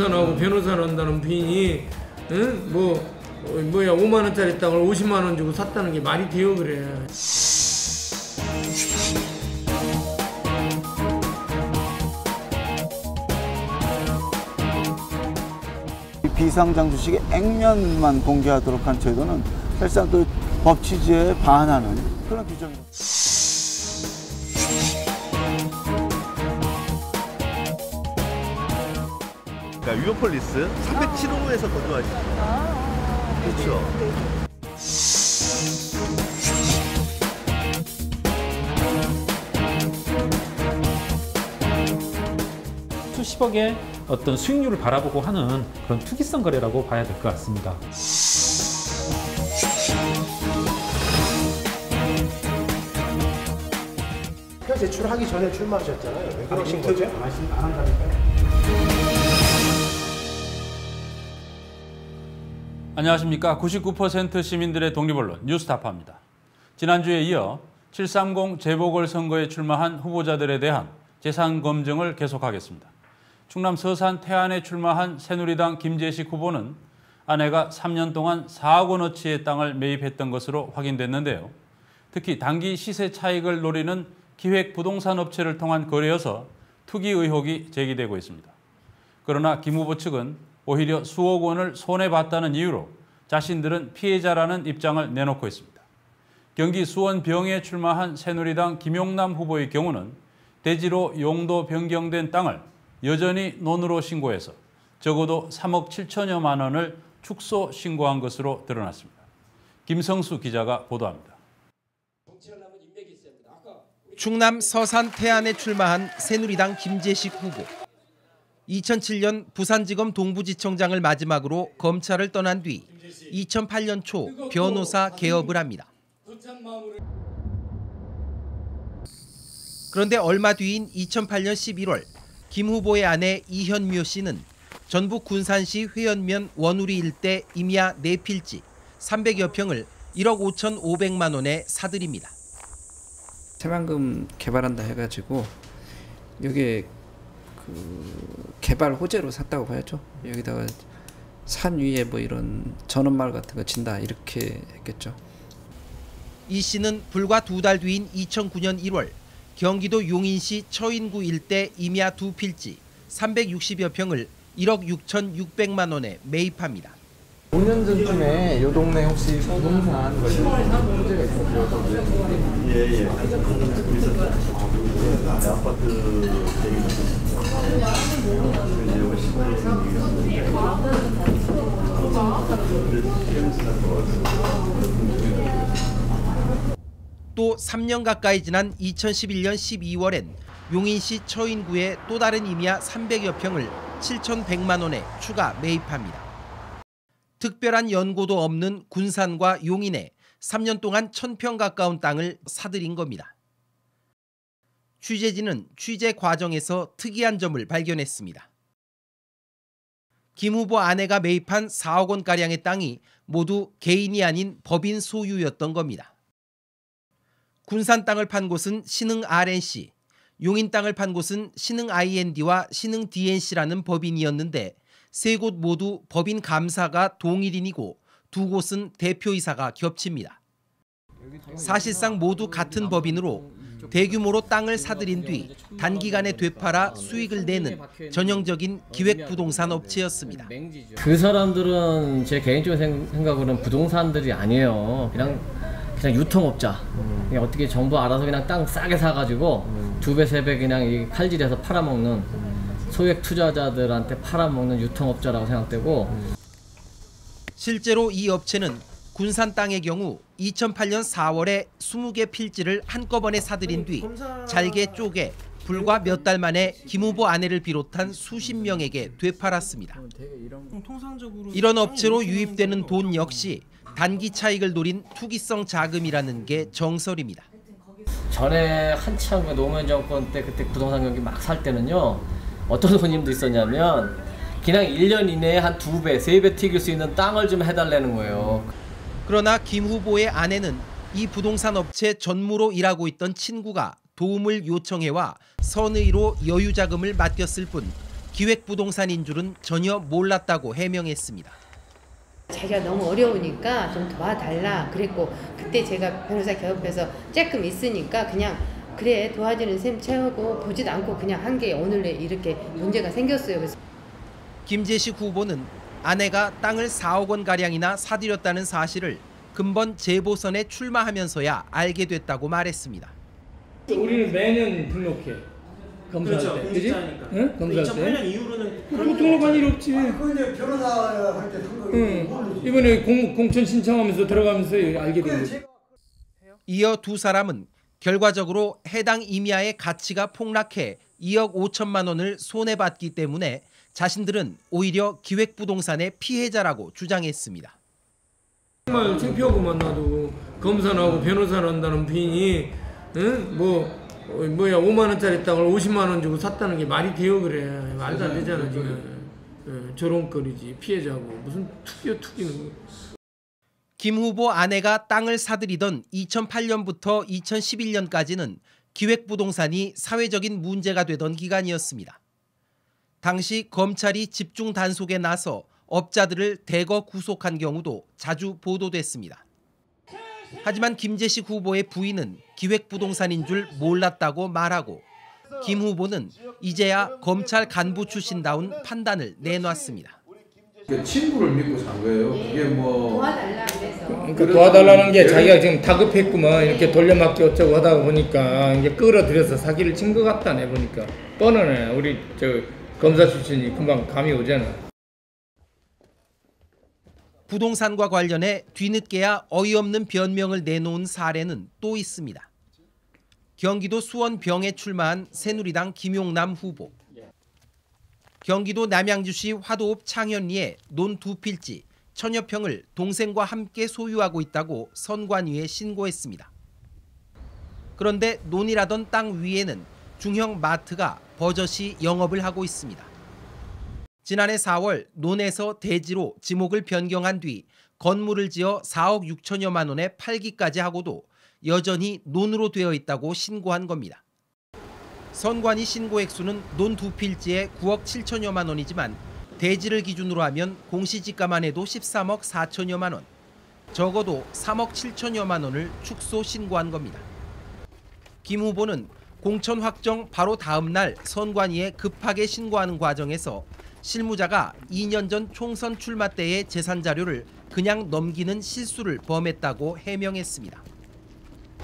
검사하고 변호사를 한다는 부인이 응? 뭐 어, 뭐야 5만 원짜리 땅을 50만 원 주고 샀다는 게 말이 돼요 그래. 비상장 주식의 액면만 공개하도록 한 제도는 사실상 또 법 취지에 반하는 그런 규정입니다. 그러니까 유로폴리스 307호에서 거주하시는 그렇죠. 수십억의 어떤 수익률을 바라보고 하는 그런 투기성 거래라고 봐야 될 것 같습니다. 표 제출하기 전에 출마하셨잖아요. 왜 그러신 거죠? 안 녕하십니까. 99% 시민들의 독립언론 뉴스타파입니다. 지난주에 이어 730 재보궐선거에 출마한 후보자들에 대한 재산 검증을 계속하겠습니다. 충남 서산 태안에 출마한 새누리당 김재식 후보는 아내가 3년 동안 4억 원어치의 땅을 매입했던 것으로 확인됐는데요. 특히 단기 시세 차익을 노리는 기획 부동산 업체를 통한 거래여서 투기 의혹이 제기되고 있습니다. 그러나 김 후보 측은 오히려 수억 원을 손해봤다는 이유로 자신들은 피해자라는 입장을 내놓고 있습니다. 경기 수원 병에 출마한 새누리당 김용남 후보의 경우는 대지로 용도 변경된 땅을 여전히 논으로 신고해서 적어도 3억 7천여만 원을 축소 신고한 것으로 드러났습니다. 김성수 기자가 보도합니다. 충남 서산 태안에 출마한 새누리당 김재식 후보. 2007년 부산지검 동부지청장을 마지막으로 검찰을 떠난 뒤 2008년 초 변호사 개업을 합니다. 그런데 얼마 뒤인 2008년 11월 김 후보의 아내 이현묘 씨는 전북 군산시 회연면 원우리 일대 임야 네필지 300여 평을 1억 5천5백만 원에 사들입니다. 새만금 개발한다 해가지고 여기에 그 개발 호재로 샀다고 봐야죠. 여기다가 산 위에 뭐 이런 전원마을 같은 거 진다 이렇게 했겠죠. 이 씨는 불과 두 달 뒤인 2009년 1월 경기도 용인시 처인구 일대 임야 두 필지 360여 평을 1억 6천6백만 원에 매입합니다. 5년 전쯤에 이 동네 혹시 부동산 관련 문제가 있었어요? 예, 예. 아파트 또 3년 가까이 지난 2011년 12월엔 용인시 처인구에 또 다른 임야 300여 평을 7,100만 원에 추가 매입합니다. 특별한 연고도 없는 군산과 용인에 3년 동안 1000평 가까운 땅을 사들인 겁니다. 취재진은 취재 과정에서 특이한 점을 발견했습니다. 김 후보 아내가 매입한 4억 원가량의 땅이 모두 개인이 아닌 법인 소유였던 겁니다. 군산 땅을 판 곳은 신흥 RNC, 용인 땅을 판 곳은 신흥 IND와 신흥 DNC라는 법인이었는데 세 곳 모두 법인 감사가 동일인이고 두 곳은 대표이사가 겹칩니다. 사실상 모두 같은 법인으로 대규모로 땅을 사들인 뒤 단기간에 되팔아 수익을 내는 전형적인 기획 부동산 업체였습니다. 그 사람들은 제 개인적인 생각으로는 부동산들이 아니에요. 그냥 그냥 유통업자. 그냥 어떻게 정부 알아서 그냥 땅 싸게 사가지고 두 배 세 배 그냥 이 칼질해서 팔아먹는 소액 투자자들한테 팔아먹는 유통업자라고 생각되고 실제로 이 업체는 군산 땅의 경우 2008년 4월에 20개 필지를 한꺼번에 사들인 뒤 잘게 쪼개 불과 몇 달 만에 김 후보 아내를 비롯한 수십 명에게 되팔았습니다. 이런 업체로 유입되는 돈 역시 단기 차익을 노린 투기성 자금이라는 게 정설입니다. 전에 한참 그 노무현 정권 때 그때 부동산 경기 막 살 때는요 어떤 손님도 있었냐면 그냥 1년 이내에 한 두 배, 세 배 튀길 수 있는 땅을 좀 해달라는 거예요. 그러나 김 후보의 아내는 이 부동산 업체 전무로 일하고 있던 친구가 도움을 요청해와 선의로 여유 자금을 맡겼을 뿐 기획 부동산인 줄은 전혀 몰랐다고 해명했습니다. 자기가 너무 어려우니까 좀 도와달라 그랬고 그때 제가 변호사 개업해서 조금 있으니까 그냥 그래 도와주는 셈 채우고 보지도 않고 그냥 한 게 오늘 이렇게 문제가 생겼어요. 그래서 김재식 후보는 아내가 땅을 4억 원 가량이나 사들였다는 사실을 근본 재보선에 출마하면서야 알게 됐다고 말했습니다. 우리는 매년 등록해. 검사할 그렇죠. 때. 그지? 응? 검사할 때. 2008년 이후로는 그럼 등록한 일 없지. 근데 변호사 할때 응. 이번에 공, 공천 신청하면서 들어가면서 알게 된 거지. 이어 두 사람은 결과적으로 해당 임야의 가치가 폭락해 2억 5천만 원을 손해봤기 때문에 자신들은 오히려 기획부동산의 피해자라고 주장했습니다. 정말 창피하고만 나도 검사나 하고 변호사를 한다는 부인이 응? 뭐 어, 뭐야 5만 원짜리 땅을 50만 원 주고 샀다는 게 말이 돼요 그래 말도 안 되잖아 지금 예, 조롱거리지 피해자고 무슨 투기요 투기는 김 후보 아내가 땅을 사들이던 2008년부터 2011년까지는 기획부동산이 사회적인 문제가 되던 기간이었습니다. 당시 검찰이 집중 단속에 나서 업자들을 대거 구속한 경우도 자주 보도됐습니다. 하지만 김재식 후보의 부인은 기획부동산인 줄 몰랐다고 말하고 김 후보는 이제야 검찰 간부 출신다운 판단을 내놨습니다. 그 친구를 믿고 산 거예요. 그게 뭐 그러니까 도와달라는 게 자기가 지금 다급했구만 이렇게 돌려막기 어쩌고 하다 보니까 이제 끌어들여서 사기를 친 것 같다 내 보니까 뻔하네 우리 저 검사 출신이 금방 감이 오잖아 부동산과 관련해 뒤늦게야 어이없는 변명을 내놓은 사례는 또 있습니다. 경기도 수원 병에 출마한 새누리당 김용남 후보. 경기도 남양주시 화도읍 창현리에 논 두 필지 천여 평을 동생과 함께 소유하고 있다고 선관위에 신고했습니다. 그런데 논이라던 땅 위에는 중형 마트가 버젓이 영업을 하고 있습니다. 지난해 4월 논에서 대지로 지목을 변경한 뒤 건물을 지어 4억 6천여만 원에 팔기까지 하고도 여전히 논으로 되어 있다고 신고한 겁니다. 선관위 신고 액수는 논 두 필지에 9억 7천여만 원이지만 대지를 기준으로 하면 공시지가만 해도 13억 4천여만 원, 적어도 3억 7천여만 원을 축소 신고한 겁니다. 김 후보는 공천 확정 바로 다음 날 선관위에 급하게 신고하는 과정에서 실무자가 2년 전 총선 출마 때의 재산 자료를 그냥 넘기는 실수를 범했다고 해명했습니다.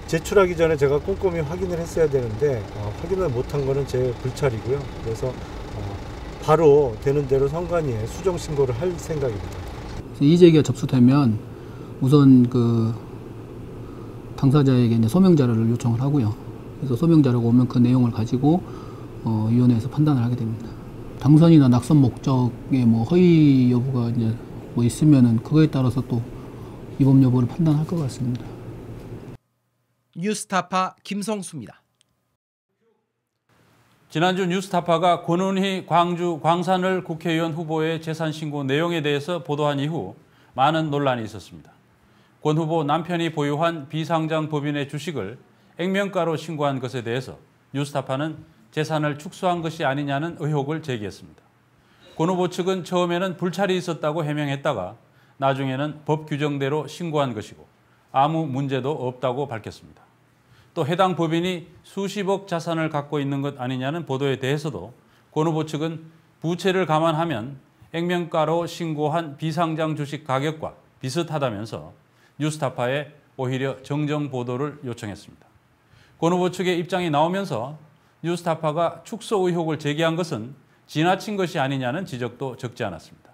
제출하기 전에 제가 꼼꼼히 확인을 했어야 되는데 어, 확인을 못한 거는 제 불찰이고요. 그래서 어, 바로 되는 대로 선관위에 수정 신고를 할 생각입니다. 이재기가 접수되면 우선 그 당사자에게 이제 소명 자료를 요청을 하고요. 그래서 소명 자료가 오면 그 내용을 가지고 어, 위원회에서 판단을 하게 됩니다. 당선이나 낙선 목적의 뭐 허위 여부가 이제 뭐 있으면은 그거에 따라서 또 위법 여부를 판단할 것 같습니다. 뉴스타파 김성수입니다. 지난주 뉴스타파가 권은희 광주 광산을 국회의원 후보의 재산 신고 내용에 대해서 보도한 이후 많은 논란이 있었습니다. 권 후보 남편이 보유한 비상장 법인의 주식을 액면가로 신고한 것에 대해서 뉴스타파는 재산을 축소한 것이 아니냐는 의혹을 제기했습니다. 권 후보 측은 처음에는 불찰이 있었다고 해명했다가 나중에는 법 규정대로 신고한 것이고 아무 문제도 없다고 밝혔습니다. 또 해당 법인이 수십억 자산을 갖고 있는 것 아니냐는 보도에 대해서도 권 후보 측은 부채를 감안하면 액면가로 신고한 비상장 주식 가격과 비슷하다면서 뉴스타파에 오히려 정정 보도를 요청했습니다. 권 후보 측의 입장이 나오면서 뉴스타파가 축소 의혹을 제기한 것은 지나친 것이 아니냐는 지적도 적지 않았습니다.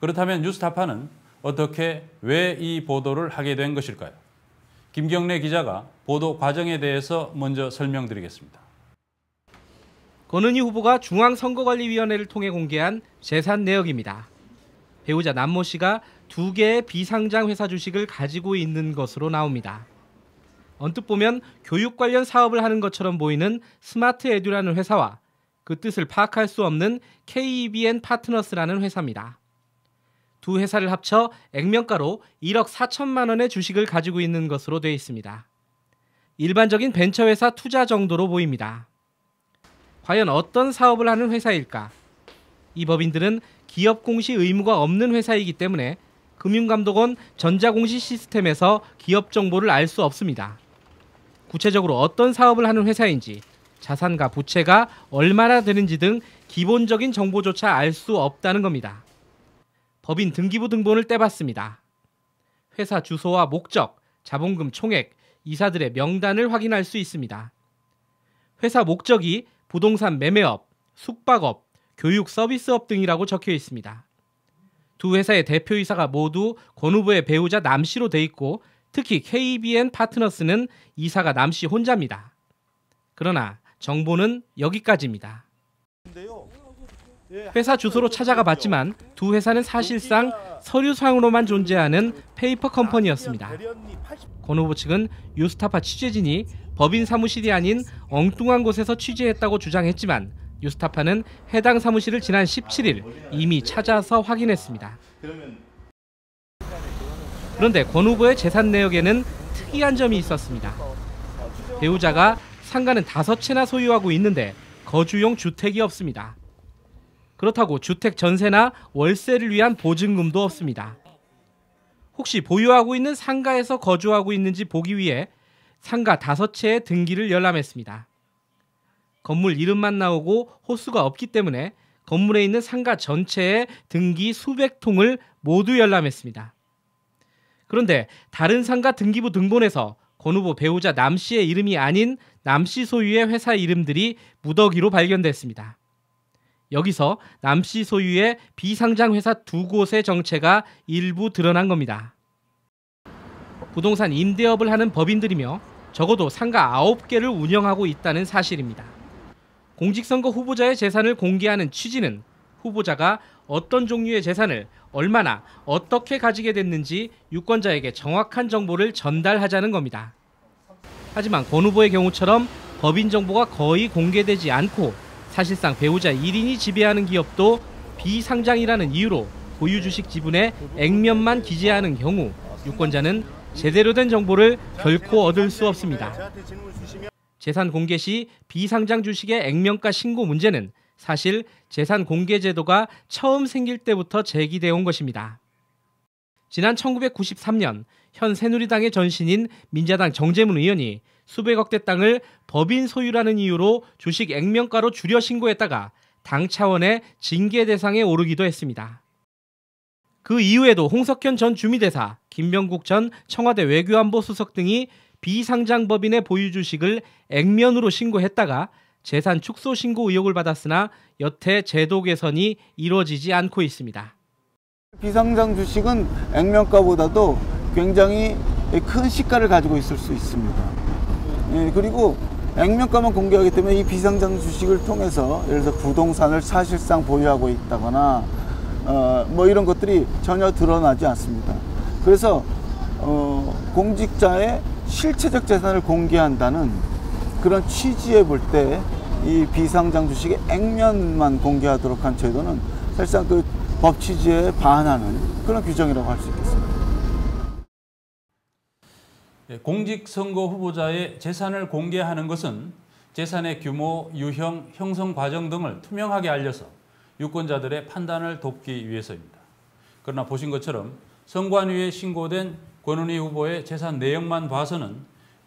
그렇다면 뉴스타파는 어떻게 왜 이 보도를 하게 된 것일까요? 김경래 기자가 보도 과정에 대해서 먼저 설명드리겠습니다. 권은희 후보가 중앙선거관리위원회를 통해 공개한 재산 내역입니다. 배우자 남모 씨가 두 개의 비상장 회사 주식을 가지고 있는 것으로 나옵니다. 언뜻 보면 교육 관련 사업을 하는 것처럼 보이는 스마트 에듀라는 회사와 그 뜻을 파악할 수 없는 KEBN 파트너스라는 회사입니다. 두 회사를 합쳐 액면가로 1억 4천만 원의 주식을 가지고 있는 것으로 되어 있습니다. 일반적인 벤처회사 투자 정도로 보입니다. 과연 어떤 사업을 하는 회사일까? 이 법인들은 기업 공시 의무가 없는 회사이기 때문에 금융감독원 전자공시 시스템에서 기업 정보를 알 수 없습니다. 구체적으로 어떤 사업을 하는 회사인지, 자산과 부채가 얼마나 되는지 등 기본적인 정보조차 알 수 없다는 겁니다. 법인 등기부 등본을 떼봤습니다. 회사 주소와 목적, 자본금 총액, 이사들의 명단을 확인할 수 있습니다. 회사 목적이 부동산 매매업, 숙박업, 교육 서비스업 등이라고 적혀 있습니다. 두 회사의 대표이사가 모두 권 후보의 배우자 남 씨로 돼 있고 특히 KEBN 파트너스는 이사가 남씨 혼자입니다. 그러나 정보는 여기까지입니다. 회사 주소로 찾아가 봤지만 두 회사는 사실상 서류상으로만 존재하는 페이퍼 컴퍼니였습니다. 권 후보 측은 뉴스타파 취재진이 법인 사무실이 아닌 엉뚱한 곳에서 취재했다고 주장했지만 유스타파는 해당 사무실을 지난 17일 이미 찾아서 확인했습니다. 그런데 권 후보의 재산 내역에는 특이한 점이 있었습니다. 배우자가 상가는 다섯 채나 소유하고 있는데 거주용 주택이 없습니다. 그렇다고 주택 전세나 월세를 위한 보증금도 없습니다. 혹시 보유하고 있는 상가에서 거주하고 있는지 보기 위해 상가 다섯 채의 등기를 열람했습니다. 건물 이름만 나오고 호수가 없기 때문에 건물에 있는 상가 전체의 등기 수백 통을 모두 열람했습니다. 그런데 다른 상가 등기부 등본에서 권 후보 배우자 남 씨의 이름이 아닌 남 씨 소유의 회사 이름들이 무더기로 발견됐습니다. 여기서 남 씨 소유의 비상장 회사 두 곳의 정체가 일부 드러난 겁니다. 부동산 임대업을 하는 법인들이며 적어도 상가 9개를 운영하고 있다는 사실입니다. 공직선거 후보자의 재산을 공개하는 취지는 후보자가 어떤 종류의 재산을 얼마나 어떻게 가지게 됐는지 유권자에게 정확한 정보를 전달하자는 겁니다. 하지만 권 후보의 경우처럼 법인 정보가 거의 공개되지 않고 사실상 배우자 1인이 지배하는 기업도 비상장이라는 이유로 보유 주식 지분의 액면만 기재하는 경우 유권자는 제대로 된 정보를 결코 얻을 수 없습니다. 재산 공개 시 비상장 주식의 액면가 신고 문제는 사실 재산 공개 제도가 처음 생길 때부터 제기되어 온 것입니다. 지난 1993년 현 새누리당의 전신인 민자당 정재문 의원이 수백억 대 땅을 법인 소유라는 이유로 주식 액면가로 줄여 신고했다가 당 차원의 징계 대상에 오르기도 했습니다. 그 이후에도 홍석현 전 주미대사, 김병국 전 청와대 외교안보 수석 등이 비상장 법인의 보유 주식을 액면으로 신고했다가 재산 축소 신고 의혹을 받았으나 여태 제도 개선이 이루어지지 않고 있습니다. 비상장 주식은 액면가보다도 굉장히 큰 시가를 가지고 있을 수 있습니다. 예, 그리고 액면가만 공개하기 때문에 이 비상장 주식을 통해서 예를 들어 부동산을 사실상 보유하고 있다거나 어, 뭐 이런 것들이 전혀 드러나지 않습니다. 그래서 어, 공직자의 실체적 재산을 공개한다는 그런 취지에 볼 때 이 비상장 주식의 액면만 공개하도록 한 제도는 사실상 그 법 취지에 반하는 그런 규정이라고 할 수 있겠습니다. 예, 공직선거 후보자의 재산을 공개하는 것은 재산의 규모, 유형, 형성 과정 등을 투명하게 알려서 유권자들의 판단을 돕기 위해서입니다. 그러나 보신 것처럼 선관위에 신고된 권은희 후보의 재산 내역만 봐서는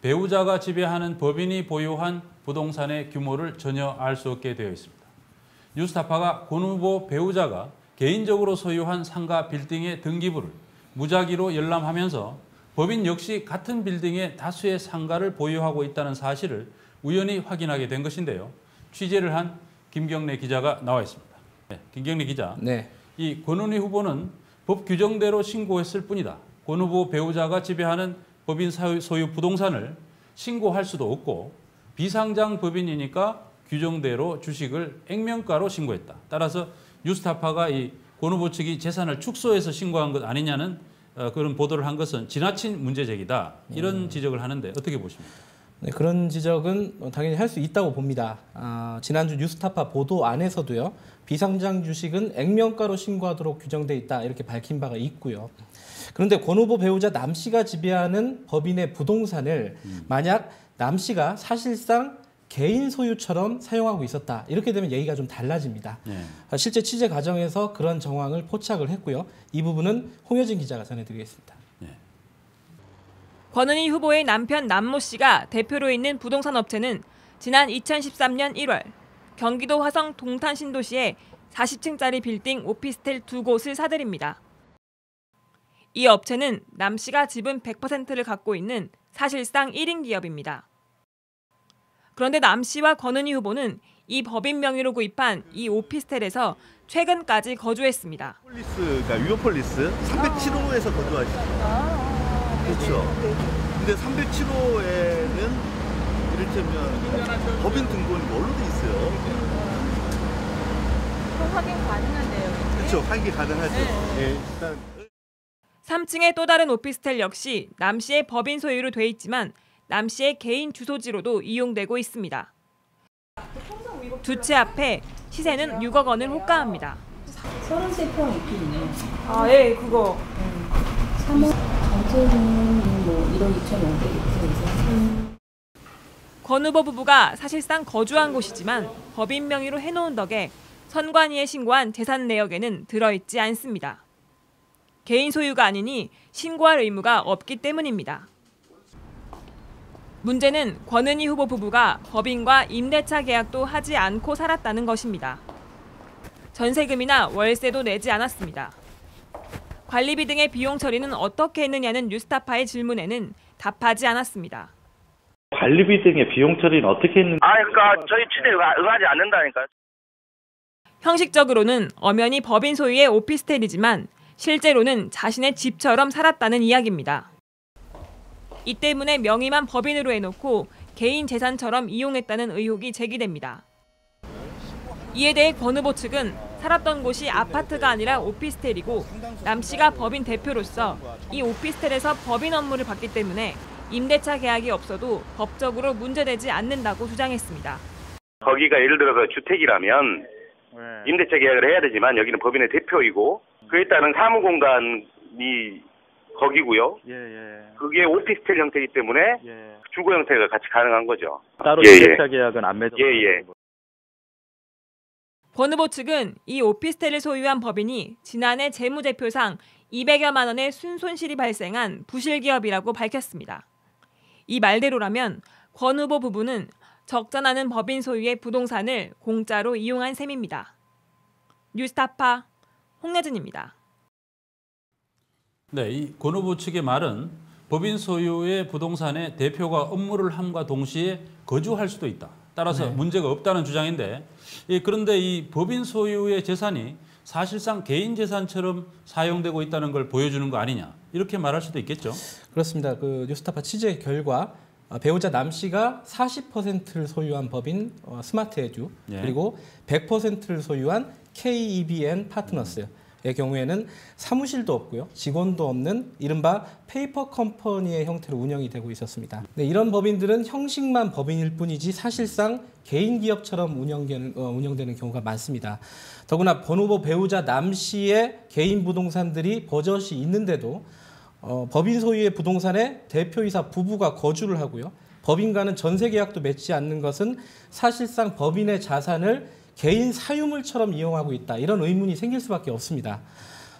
배우자가 지배하는 법인이 보유한 부동산의 규모를 전혀 알 수 없게 되어 있습니다. 뉴스타파가 권 후보 배우자가 개인적으로 소유한 상가 빌딩의 등기부를 무작위로 열람하면서 법인 역시 같은 빌딩에 다수의 상가를 보유하고 있다는 사실을 우연히 확인하게 된 것인데요. 취재를 한 김경래 기자가 나와 있습니다. 네, 김경래 기자. 네. 이 권은희 후보는 법 규정대로 신고했을 뿐이다. 권 후보 배우자가 지배하는 법인 소유 부동산을 신고할 수도 없고 비상장 법인이니까 규정대로 주식을 액면가로 신고했다. 따라서 뉴스타파가 이 권 후보 측이 재산을 축소해서 신고한 것 아니냐는 어, 그런 보도를 한 것은 지나친 문제 제기다. 이런 음. 지적을 하는데 어떻게 보십니까? 네, 그런 지적은 당연히 할 수 있다고 봅니다. 아, 지난주 뉴스타파 보도 안에서도요. 비상장 주식은 액면가로 신고하도록 규정돼 있다 이렇게 밝힌 바가 있고요. 그런데 권 후보 배우자 남 씨가 지배하는 법인의 부동산을 만약 남 씨가 사실상 개인 소유처럼 사용하고 있었다. 이렇게 되면 얘기가 좀 달라집니다. 네. 아, 실제 취재 과정에서 그런 정황을 포착을 했고요. 이 부분은 홍효진 기자가 전해드리겠습니다. 권은희 후보의 남편 남모 씨가 대표로 있는 부동산 업체는 지난 2013년 1월 경기도 화성 동탄 신도시에 40층짜리 빌딩 오피스텔 두 곳을 사들입니다. 이 업체는 남 씨가 지분 100%를 갖고 있는 사실상 1인 기업입니다. 그런데 남 씨와 권은희 후보는 이 법인 명의로 구입한 이 오피스텔에서 최근까지 거주했습니다. 폴리스, 그러니까 유로폴리스 307호에서 거주하시죠. 그렇죠. 근데 307호에는 이를테면 법인 등본이 뭘로 돼 있어요? 확인 가능한데요. 그렇죠. 확인이 가능하죠. 예, 일단 3층의 또 다른 오피스텔 역시 남 씨의 법인 소유로 돼 있지만 남 씨의 개인 주소지로도 이용되고 있습니다. 두 채 앞에 시세는 6억 원을 호가합니다. 33평 있긴요. 아, 예, 그거. 3억 전체는 뭐 1억 2천 5백 권 후보 부부가 사실상 거주한 곳이지만 법인 명의로 해놓은 덕에 선관위에 신고한 재산 내역에는 들어있지 않습니다. 개인 소유가 아니니 신고할 의무가 없기 때문입니다. 문제는 권은희 후보 부부가 법인과 임대차 계약도 하지 않고 살았다는 것입니다. 전세금이나 월세도 내지 않았습니다. 관리비 등의 비용 처리는 어떻게 했느냐는 뉴스타파의 질문에는 답하지 않았습니다. 관리비 등의 비용 처리는 어떻게 했는지 아, 그러니까 저희 취재 응하지 않는다니까. 형식적으로는 엄연히 법인 소유의 오피스텔이지만 실제로는 자신의 집처럼 살았다는 이야기입니다. 이 때문에 명의만 법인으로 해놓고 개인 재산처럼 이용했다는 의혹이 제기됩니다. 이에 대해 권 후보 측은 살았던 곳이 아파트가 아니라 오피스텔이고 남 씨가 법인 대표로서 이 오피스텔에서 법인 업무를 받기 때문에 임대차 계약이 없어도 법적으로 문제되지 않는다고 주장했습니다. 거기가 예를 들어서 주택이라면 임대차 계약을 해야 되지만 여기는 법인의 대표이고 그에 따른 사무 공간이 거기고요. 그게 오피스텔 형태이기 때문에 주거 형태가 같이 가능한 거죠. 따로 예, 예. 임대차 계약은 안 맺었다. 예, 예. 권 후보 측은 이 오피스텔을 소유한 법인이 지난해 재무제표상 200여만 원의 순손실이 발생한 부실기업이라고 밝혔습니다. 이 말대로라면 권 후보 부부는 적자나는 법인 소유의 부동산을 공짜로 이용한 셈입니다. 뉴스타파 홍여진입니다. 네, 이권 후보 측의 말은 법인 소유의 부동산의 대표가 업무를 함과 동시에 거주할 수도 있다. 따라서 네. 문제가 없다는 주장인데 예, 그런데 이 법인 소유의 재산이 사실상 개인 재산처럼 사용되고 있다는 걸 보여주는 거 아니냐 이렇게 말할 수도 있겠죠. 그렇습니다. 그 뉴스타파 취재 결과 어, 배우자 남 씨가 40%를 소유한 법인 어, 스마트 에듀 예. 그리고 100%를 소유한 KEBN 파트너스의 경우에는 사무실도 없고요, 직원도 없는 이른바 페이퍼 컴퍼니의 형태로 운영이 되고 있었습니다. 네, 이런 법인들은 형식만 법인일 뿐이지 사실상 개인 기업처럼 운영되는, 어, 운영되는 경우가 많습니다. 더구나 권 후보 배우자 남 씨의 개인 부동산들이 버젓이 있는데도 어, 법인 소유의 부동산에 대표이사 부부가 거주를 하고요. 법인과는 전세 계약도 맺지 않는 것은 사실상 법인의 자산을 개인 사유물처럼 이용하고 있다. 이런 의문이 생길 수밖에 없습니다.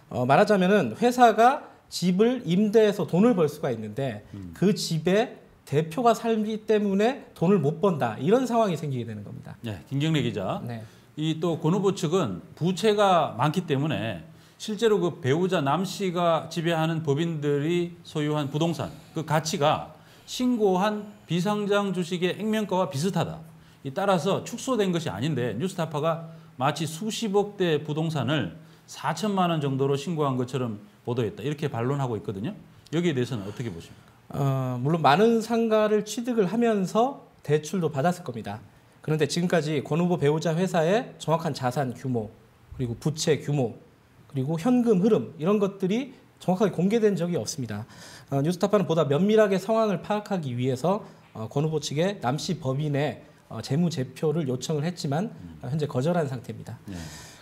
어, 말하자면은 회사가 집을 임대해서 돈을 벌 수가 있는데 그 집에 대표가 살기 때문에 돈을 못 번다. 이런 상황이 생기게 되는 겁니다. 네, 김경래 기자. 네. 이또 권 후보 측은 부채가 많기 때문에 실제로 그 배우자 남 씨가 지배하는 법인들이 소유한 부동산 그 가치가 신고한 비상장 주식의 액면가와 비슷하다. 이 따라서 축소된 것이 아닌데 뉴스타파가 마치 수십억 대 부동산을 4천만 원 정도로 신고한 것처럼 보도했다. 이렇게 반론하고 있거든요. 여기에 대해서는 어떻게 보십니까? 어, 물론 많은 상가를 취득을 하면서 대출도 받았을 겁니다. 그런데 지금까지 권 후보 배우자 회사의 정확한 자산 규모, 그리고 부채 규모, 그리고 현금 흐름 이런 것들이 정확하게 공개된 적이 없습니다. 어, 뉴스타파는 보다 면밀하게 상황을 파악하기 위해서 어, 권 후보 측에 남씨 법인의 어, 재무 제표를 요청을 했지만 어, 현재 거절한 상태입니다.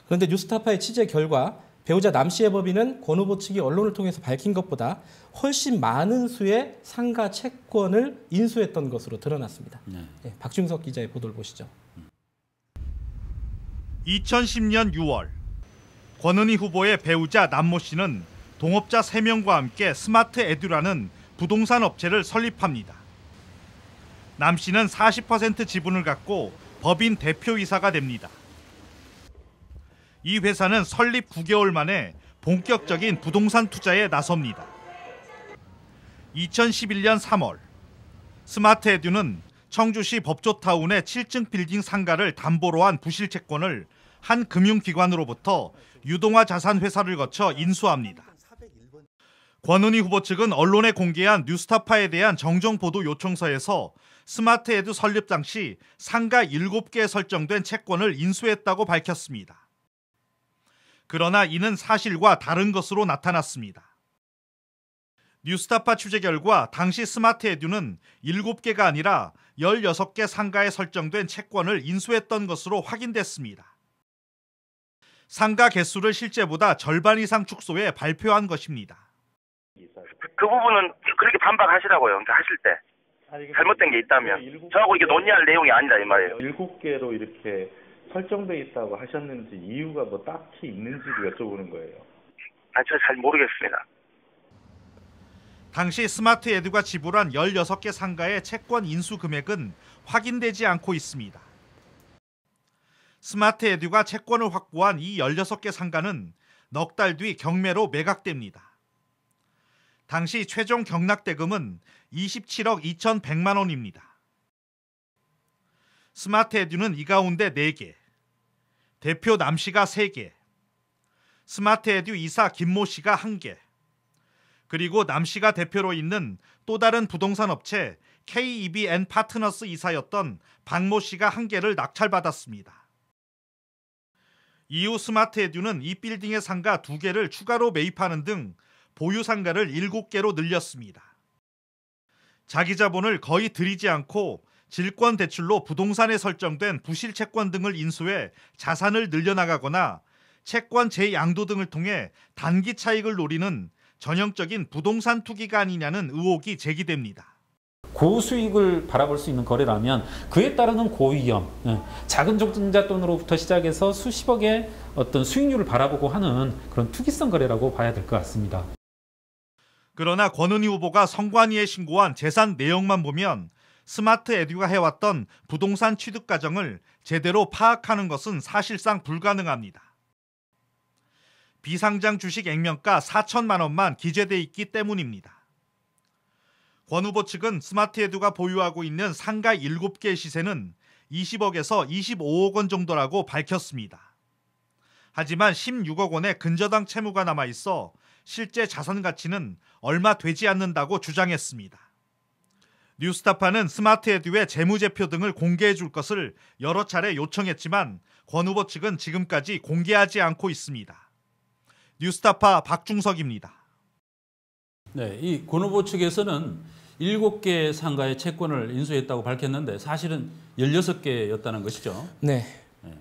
그런데 뉴스타파의 취재 결과 배우자 남 씨의 법인은 권 후보 측이 언론을 통해서 밝힌 것보다 훨씬 많은 수의 상가 채권을 인수했던 것으로 드러났습니다. 예, 박중석 기자의 보도를 보시죠. 2010년 6월 권은희 후보의 배우자 남모 씨는 동업자 3명과 함께 스마트 에듀라는 부동산 업체를 설립합니다. 남 씨는 40% 지분을 갖고 법인 대표이사가 됩니다. 이 회사는 설립 9개월 만에 본격적인 부동산 투자에 나섭니다. 2011년 3월 스마트 에듀는 청주시 법조타운의 7층 빌딩 상가를 담보로 한 부실 채권을 한 금융기관으로부터 유동화 자산회사를 거쳐 인수합니다. 권은희 후보 측은 언론에 공개한 뉴스타파에 대한 정정 보도 요청서에서 스마트 에듀 설립 당시 상가 7개에 설정된 채권을 인수했다고 밝혔습니다. 그러나 이는 사실과 다른 것으로 나타났습니다. 뉴스타파 취재 결과 당시 스마트 에듀는 7개가 아니라 16개 상가에 설정된 채권을 인수했던 것으로 확인됐습니다. 상가 개수를 실제보다 절반 이상 축소해 발표한 것입니다. 그 부분은 그렇게 반박하시라고요. 그러니까 하실 때 잘못된 게 있다면 저하고 이게 논의할 내용이 아니다 이 말이에요. 일곱 개로 이렇게 설정돼 있다고 하셨는지 이유가 뭐 딱히 있는지도 여쭤보는 거예요. 아, 저 잘 모르겠습니다. 당시 스마트 에듀가 지불한 16개 상가의 채권 인수 금액은 확인되지 않고 있습니다. 스마트 에듀가 채권을 확보한 이 16개 상가는 넉 달 뒤 경매로 매각됩니다. 당시 최종 경락 대금은 27억 2,100만 원입니다. 스마트 에듀는 이 가운데 4개, 대표 남 씨가 3개, 스마트 에듀 이사 김모 씨가 1개, 그리고 남 씨가 대표로 있는 또 다른 부동산 업체 KEBN 파트너스 이사였던 박모 씨가 1개를 낙찰받았습니다. 이후 스마트 에듀는 이 빌딩의 상가 2개를 추가로 매입하는 등 보유 상가를 7개로 늘렸습니다. 자기 자본을 거의 들이지 않고 질권 대출로 부동산에 설정된 부실 채권 등을 인수해 자산을 늘려나가거나 채권 재양도 등을 통해 단기 차익을 노리는 전형적인 부동산 투기가 아니냐는 의혹이 제기됩니다. 고수익을 바라볼 수 있는 거래라면 그에 따르는 고위험, 예, 작은 적자 돈으로부터 시작해서 수십억의 어떤 수익률을 바라보고 하는 그런 투기성 거래라고 봐야 될 것 같습니다. 그러나 권은희 후보가 성관위에 신고한 재산 내용만 보면 스마트 에듀가 해왔던 부동산 취득 과정을 제대로 파악하는 것은 사실상 불가능합니다. 비상장 주식 액면가 4천만 원만 기재돼 있기 때문입니다. 권 후보 측은 스마트 에듀가 보유하고 있는 상가 7개의 시세는 20억에서 25억 원 정도라고 밝혔습니다. 하지만 16억 원의 근저당 채무가 남아 있어 실제 자산 가치는 얼마 되지 않는다고 주장했습니다. 뉴스타파는 스마트 에듀의 재무제표 등을 공개해 줄 것을 여러 차례 요청했지만 권 후보 측은 지금까지 공개하지 않고 있습니다. 뉴스타파 박중석입니다. 네, 이 권 후보 측에서는 7개 상가의 채권을 인수했다고 밝혔는데 사실은 16개였다는 것이죠. 네.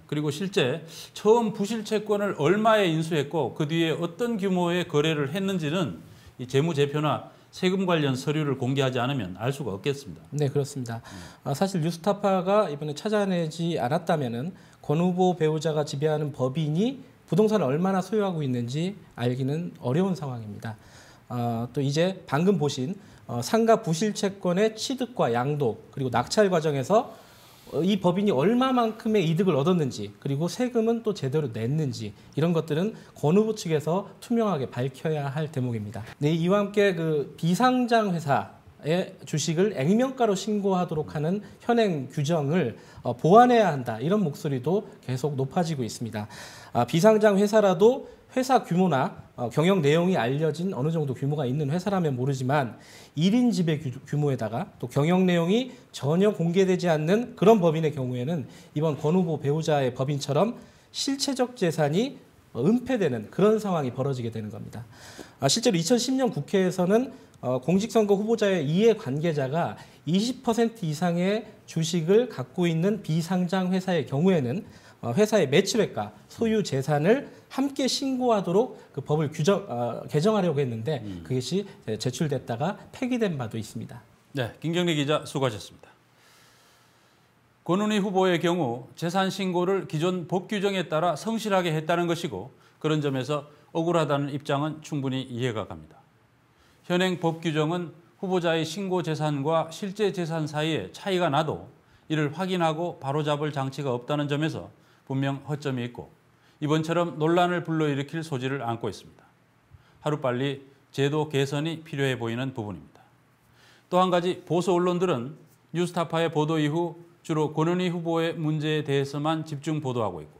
그리고 실제 처음 부실 채권을 얼마에 인수했고 그 뒤에 어떤 규모의 거래를 했는지는 이 재무제표나 세금 관련 서류를 공개하지 않으면 알 수가 없겠습니다. 네, 그렇습니다. 아, 사실 뉴스타파가 이번에 찾아내지 않았다면은 권 후보 배우자가 지배하는 법인이 부동산을 얼마나 소유하고 있는지 알기는 어려운 상황입니다. 어, 또 이제 방금 보신 어, 상가 부실 채권의 취득과 양도 그리고 낙찰 과정에서 어, 이 법인이 얼마만큼의 이득을 얻었는지 그리고 세금은 또 제대로 냈는지 이런 것들은 권 후보 측에서 투명하게 밝혀야 할 대목입니다. 네, 이와 함께 그 비상장 회사의 주식을 액면가로 신고하도록 하는 현행 규정을 어, 보완해야 한다 이런 목소리도 계속 높아지고 있습니다. 아, 비상장 회사라도 회사 규모나 어, 경영 내용이 알려진 어느 정도 규모가 있는 회사라면 모르지만 1인 지배 규모에다가 또 경영 내용이 전혀 공개되지 않는 그런 법인의 경우에는 이번 권 후보 배우자의 법인처럼 실체적 재산이 은폐되는 그런 상황이 벌어지게 되는 겁니다. 아, 실제로 2010년 국회에서는 어, 공직선거 후보자의 이해 관계자가 20% 이상의 주식을 갖고 있는 비상장 회사의 경우에는 어, 회사의 매출액과 소유 재산을 함께 신고하도록 그 법을 규정 어, 개정하려고 했는데 그것이 제출됐다가 폐기된 바도 있습니다. 네, 김경래 기자 수고하셨습니다. 권은희 후보의 경우 재산 신고를 기존 법 규정에 따라 성실하게 했다는 것이고 그런 점에서 억울하다는 입장은 충분히 이해가 갑니다. 현행 법 규정은 후보자의 신고 재산과 실제 재산 사이에 차이가 나도 이를 확인하고 바로잡을 장치가 없다는 점에서 분명 허점이 있고 이번처럼 논란을 불러일으킬 소지를 안고 있습니다. 하루빨리 제도 개선이 필요해 보이는 부분입니다. 또 한 가지 보수 언론들은 뉴스타파의 보도 이후 주로 권은희 후보의 문제에 대해서만 집중 보도하고 있고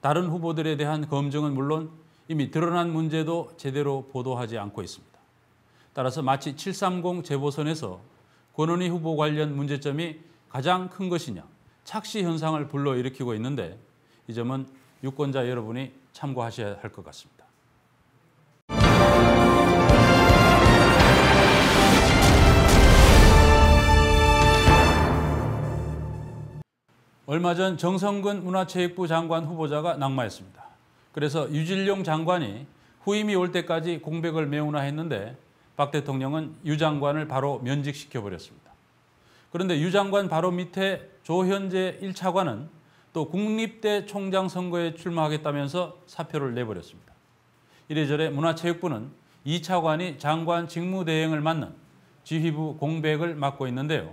다른 후보들에 대한 검증은 물론 이미 드러난 문제도 제대로 보도하지 않고 있습니다. 따라서 마치 730 재보선에서 권은희 후보 관련 문제점이 가장 큰 것이냐 착시 현상을 불러일으키고 있는데 이 점은 유권자 여러분이 참고하셔야 할 것 같습니다. 얼마 전 정성근 문화체육부 장관 후보자가 낙마했습니다. 그래서 유진룡 장관이 후임이 올 때까지 공백을 메우나 했는데 박 대통령은 유 장관을 바로 면직시켜 버렸습니다. 그런데 유 장관 바로 밑에 조현재 1차관은 또 국립대 총장 선거에 출마하겠다면서 사표를 내버렸습니다. 이래저래 문화체육부는 2차관이 장관 직무대행을 맡는 지휘부 공백을 맡고 있는데요.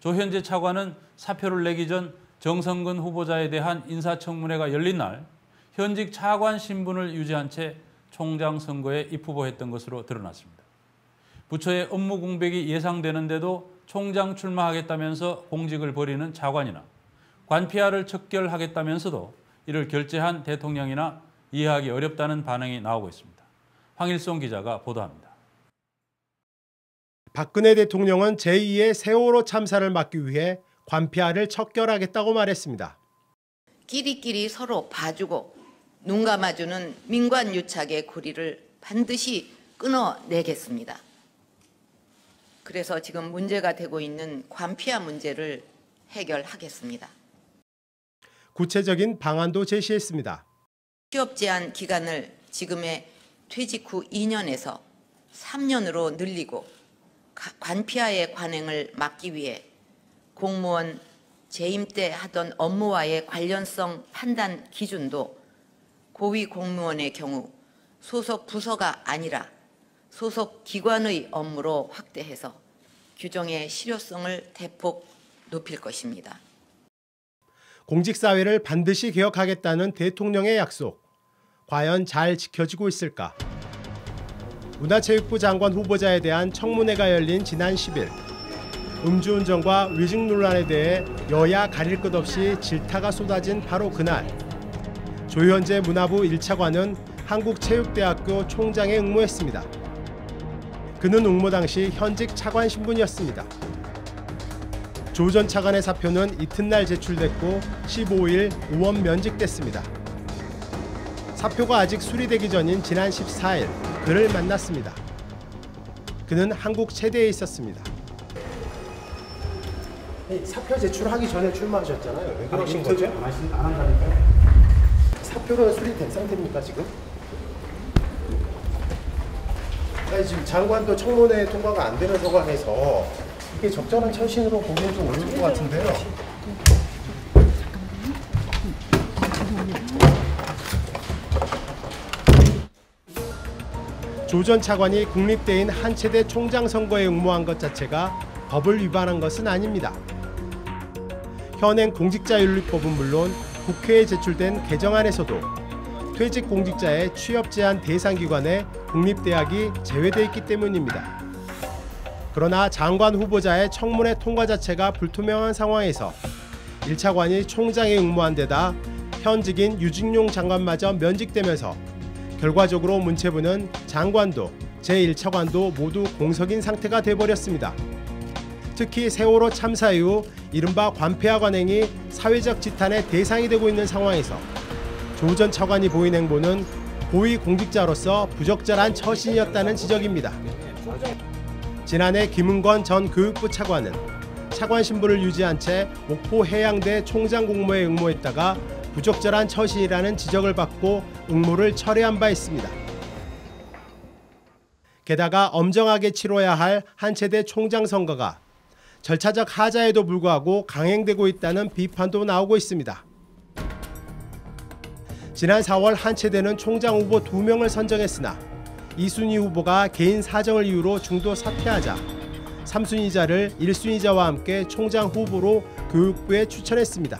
조현재 차관은 사표를 내기 전 정성근 후보자에 대한 인사청문회가 열린 날 현직 차관 신분을 유지한 채 총장 선거에 입후보했던 것으로 드러났습니다. 부처의 업무 공백이 예상되는데도 총장 출마하겠다면서 공직을 벌이는 차관이나 관피아를 척결하겠다면서도 이를 결재한 대통령이나 이해하기 어렵다는 반응이 나오고 있습니다. 황일송 기자가 보도합니다. 박근혜 대통령은 제2의 세월호 참사를 막기 위해 관피아를 척결하겠다고 말했습니다. 끼리끼리 서로 봐주고 눈 감아주는 민관 유착의 고리를 반드시 끊어내겠습니다. 그래서 지금 문제가 되고 있는 관피아 문제를 해결하겠습니다. 구체적인 방안도 제시했습니다. 취업 제한 기간을 지금의 퇴직 후 2년에서 3년으로 늘리고 관피아의 관행을 막기 위해 공무원 재임 때 하던 업무와의 관련성 판단 기준도 고위 공무원의 경우 소속 부서가 아니라 소속 기관의 업무로 확대해서 규정의 실효성을 대폭 높일 것입니다. 공직사회를 반드시 개혁하겠다는 대통령의 약속. 과연 잘 지켜지고 있을까? 문화체육부 장관 후보자에 대한 청문회가 열린 지난 10일. 음주운전과 위증 논란에 대해 여야 가릴 것 없이 질타가 쏟아진 바로 그날. 조현재 문화부 1차관은 한국체육대학교 총장에 응모했습니다. 그는 응모 당시 현직 차관 신분이었습니다. 조 전 차관의 사표는 이튿날 제출됐고 15일 의원 면직됐습니다. 사표가 아직 수리되기 전인 지난 14일 그를 만났습니다. 그는 한국 체대에 있었습니다. 사표 제출하기 전에 출마하셨잖아요. 왜 그러신 거죠? 인터뷰 안 한다니까요? 사표는 수리된 상태입니까 지금? 아니 지금 장관도 청문회 통과가 안 되는 상황에서 이게 적절한 처신으로 보기엔 좀 어려울 것 같은데요. 조 전 차관이 국립대인 한 체대 총장 선거에 응모한 것 자체가 법을 위반한 것은 아닙니다. 현행 공직자윤리법은 물론 국회에 제출된 개정안에서도 퇴직 공직자의 취업 제한 대상 기관에 국립대학이 제외돼 있기 때문입니다. 그러나 장관 후보자의 청문회 통과 자체가 불투명한 상황에서 1차관이 총장에 응모한 데다 현직인 유직용 장관마저 면직되면서 결과적으로 문체부는 장관도 제1차관도 모두 공석인 상태가 돼버렸습니다. 특히 세월호 참사 이후 이른바 관폐화 관행이 사회적 지탄의 대상이 되고 있는 상황에서 조 전 차관이 보인 행보는 고위 공직자로서 부적절한 처신이었다는 지적입니다. 지난해 김은건 전 교육부 차관은 차관 신분을 유지한 채 목포 해양대 총장 공모에 응모했다가 부적절한 처신이라는 지적을 받고 응모를 철회한 바 있습니다. 게다가 엄정하게 치러야 할 한체대 총장 선거가 절차적 하자에도 불구하고 강행되고 있다는 비판도 나오고 있습니다. 지난 4월 한체대는 총장 후보 2명을 선정했으나 이순희 후보가 개인 사정을 이유로 중도 사퇴하자 삼순위자를 1순위자와 함께 총장 후보로 교육부에 추천했습니다.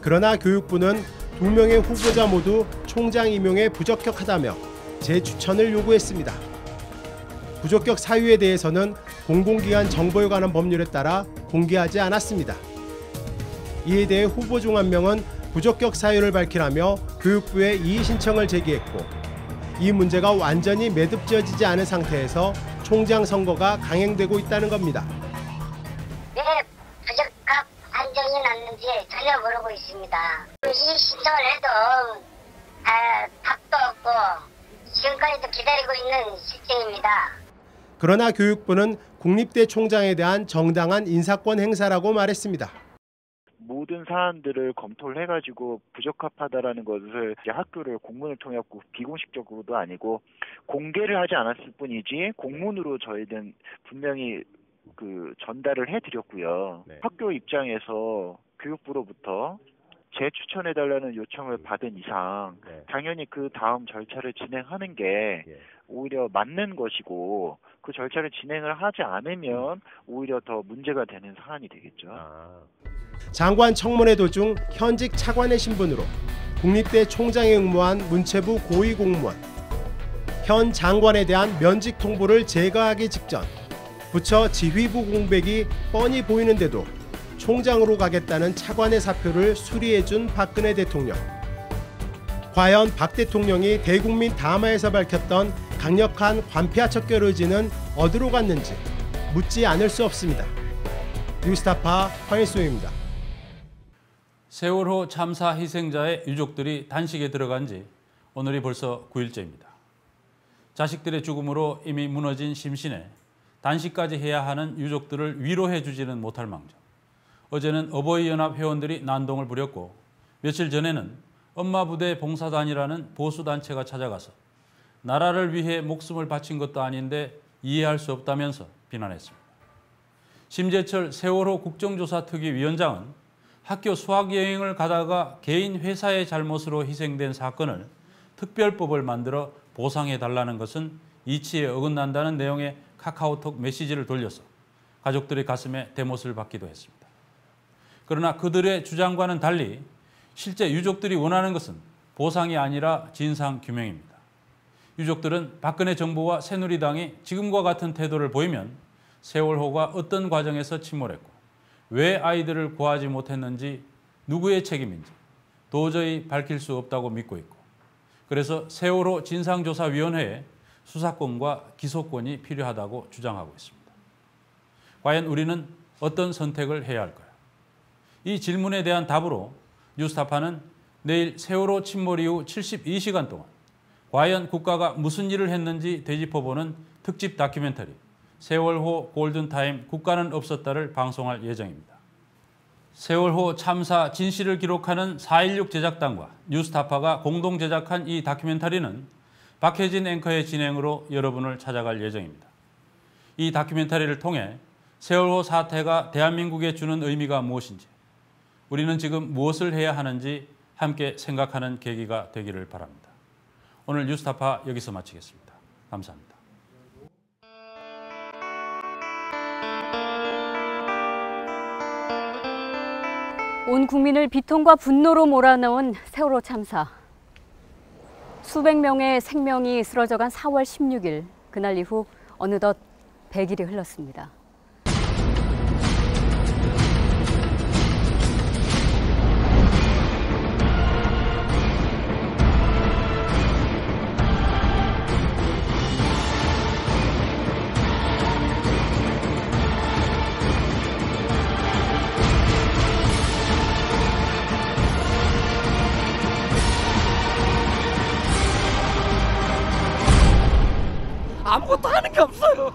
그러나 교육부는 두 명의 후보자 모두 총장 임용에 부적격하다며 재추천을 요구했습니다. 부적격 사유에 대해서는 공공기관 정보에 관한 법률에 따라 공개하지 않았습니다. 이에 대해 후보 중 한 명은 부적격 사유를 밝히라며 교육부에 이의 신청을 제기했고 이 문제가 완전히 매듭지어지지 않은 상태에서 총장 선거가 강행되고 있다는 겁니다. 왜 부적합 안정이 났는지 전혀 모르고 있습니다. 이 신청을 해도 아, 답도 없고 지금까지도 기다리고 있는 실정입니다. 그러나 교육부는 국립대 총장에 대한 정당한 인사권 행사라고 말했습니다. 사안들을 검토를 해가지고 부적합하다라는 것을 이제 학교를 공문을 통해 갖고 비공식적으로도 아니고 공개를 하지 않았을 뿐이지 공문으로 저희는 분명히 그 전달을 해드렸고요. 학교 입장에서 교육부로부터 재추천해달라는 요청을 받은 이상 당연히 그 다음 절차를 진행하는 게 오히려 맞는 것이고 그 절차를 진행을 하지 않으면 오히려 더 문제가 되는 사안이 되겠죠. 장관 청문회 도중 현직 차관의 신분으로 국립대 총장에 응모한 문체부 고위 공무원 현 장관에 대한 면직 통보를 제거하기 직전 부처 지휘부 공백이 뻔히 보이는데도 총장으로 가겠다는 차관의 사표를 수리해준 박근혜 대통령. 과연 박 대통령이 대국민 담화에서 밝혔던 강력한 관폐와 척결 의지는 어디로 갔는지 묻지 않을 수 없습니다. 뉴스타파 황일수입니다. 세월호 참사 희생자의 유족들이 단식에 들어간 지 오늘이 벌써 9일째입니다. 자식들의 죽음으로 이미 무너진 심신에 단식까지 해야 하는 유족들을 위로해 주지는 못할 망정. 어제는 어버이연합 회원들이 난동을 부렸고 며칠 전에는 엄마 부대 봉사단이라는 보수단체가 찾아가서 나라를 위해 목숨을 바친 것도 아닌데 이해할 수 없다면서 비난했습니다. 심재철 세월호 국정조사 특위 위원장은 학교 수학 여행을 가다가 개인 회사의 잘못으로 희생된 사건을 특별법을 만들어 보상해 달라는 것은 이치에 어긋난다는 내용의 카카오톡 메시지를 돌려서 가족들의 가슴에 대못을 받기도 했습니다. 그러나 그들의 주장과는 달리 실제 유족들이 원하는 것은 보상이 아니라 진상 규명입니다. 유족들은 박근혜 정부와 새누리당이 지금과 같은 태도를 보이면 세월호가 어떤 과정에서 침몰했고 왜 아이들을 구하지 못했는지 누구의 책임인지 도저히 밝힐 수 없다고 믿고 있고 그래서 세월호 진상조사위원회에 수사권과 기소권이 필요하다고 주장하고 있습니다. 과연 우리는 어떤 선택을 해야 할까요? 이 질문에 대한 답으로 뉴스타파는 내일 세월호 침몰 이후 72시간 동안 과연 국가가 무슨 일을 했는지 되짚어보는 특집 다큐멘터리 세월호 골든타임 국가는 없었다를 방송할 예정입니다. 세월호 참사 진실을 기록하는 4.16 제작단과 뉴스타파가 공동 제작한 이 다큐멘터리는 박혜진 앵커의 진행으로 여러분을 찾아갈 예정입니다. 이 다큐멘터리를 통해 세월호 사태가 대한민국에 주는 의미가 무엇인지 우리는 지금 무엇을 해야 하는지 함께 생각하는 계기가 되기를 바랍니다. 오늘 뉴스타파 여기서 마치겠습니다. 감사합니다. 온 국민을 비통과 분노로 몰아넣은 세월호 참사. 수백 명의 생명이 쓰러져간 4월 16일 그날 이후 어느덧 100일이 흘렀습니다. 아무것도 하는 게 없어요.